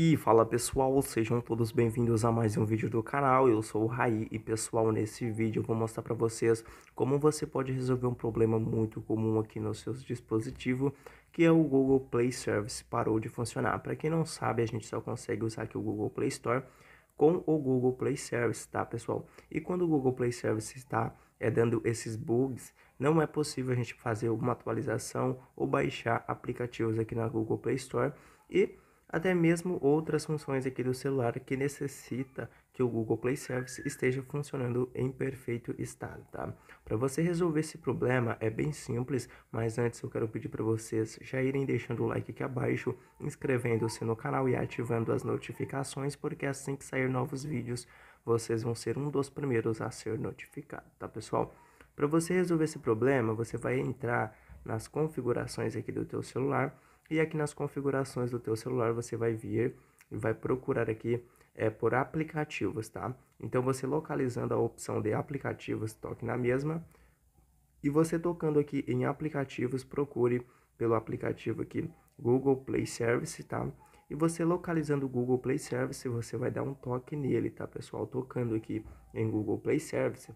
E fala pessoal, sejam todos bem-vindos a mais um vídeo do canal, eu sou o Raí e pessoal, nesse vídeo eu vou mostrar para vocês como você pode resolver um problema muito comum aqui no seu dispositivo, que é o Google Play Service parou de funcionar. Para quem não sabe, a gente só consegue usar aqui o Google Play Store com o Google Play Service, tá pessoal? E quando o Google Play Service está é, dando esses bugs, não é possível a gente fazer uma atualização ou baixar aplicativos aqui na Google Play Store e até mesmo outras funções aqui do celular que necessita que o Google Play Service esteja funcionando em perfeito estado, tá? Para você resolver esse problema é bem simples, mas antes eu quero pedir para vocês já irem deixando o like aqui abaixo, inscrevendo-se no canal e ativando as notificações, porque assim que sair novos vídeos, vocês vão ser um dos primeiros a ser notificado, tá pessoal? Para você resolver esse problema, você vai entrar nas configurações aqui do teu celular, e aqui nas configurações do teu celular você vai vir e vai procurar aqui é, por aplicativos, tá? Então você localizando a opção de aplicativos, toque na mesma. E você tocando aqui em aplicativos, procure pelo aplicativo aqui Google Play Service, tá? E você localizando o Google Play Service, você vai dar um toque nele, tá, pessoal? Tocando aqui em Google Play Service.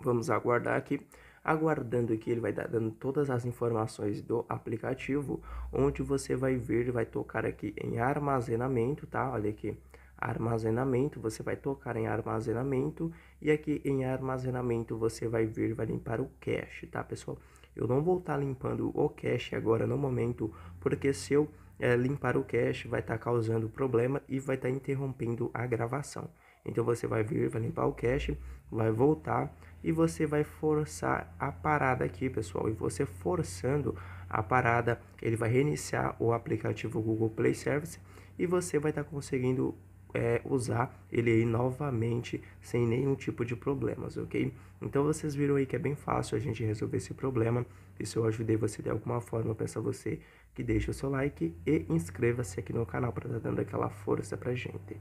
Vamos aguardar aqui aguardando que ele vai dar dando todas as informações do aplicativo, onde você vai vir, vai tocar aqui em armazenamento, tá? Olha aqui, armazenamento, você vai tocar em armazenamento e aqui em armazenamento você vai vir, vai limpar o cache, tá, pessoal? Eu não vou estar tá limpando o cache agora no momento, porque se eu é, limpar o cache vai estar tá causando problema e vai estar tá interrompendo a gravação. Então você vai vir, vai limpar o cache, vai voltar e você vai forçar a parada aqui, pessoal. E você forçando a parada, ele vai reiniciar o aplicativo Google Play Service e você vai estar tá conseguindo é, usar ele aí novamente sem nenhum tipo de problemas, ok? Então vocês viram aí que é bem fácil a gente resolver esse problema. E se eu ajudei você de alguma forma, eu peço a você que deixe o seu like e inscreva-se aqui no canal para estar tá dando aquela força pra gente.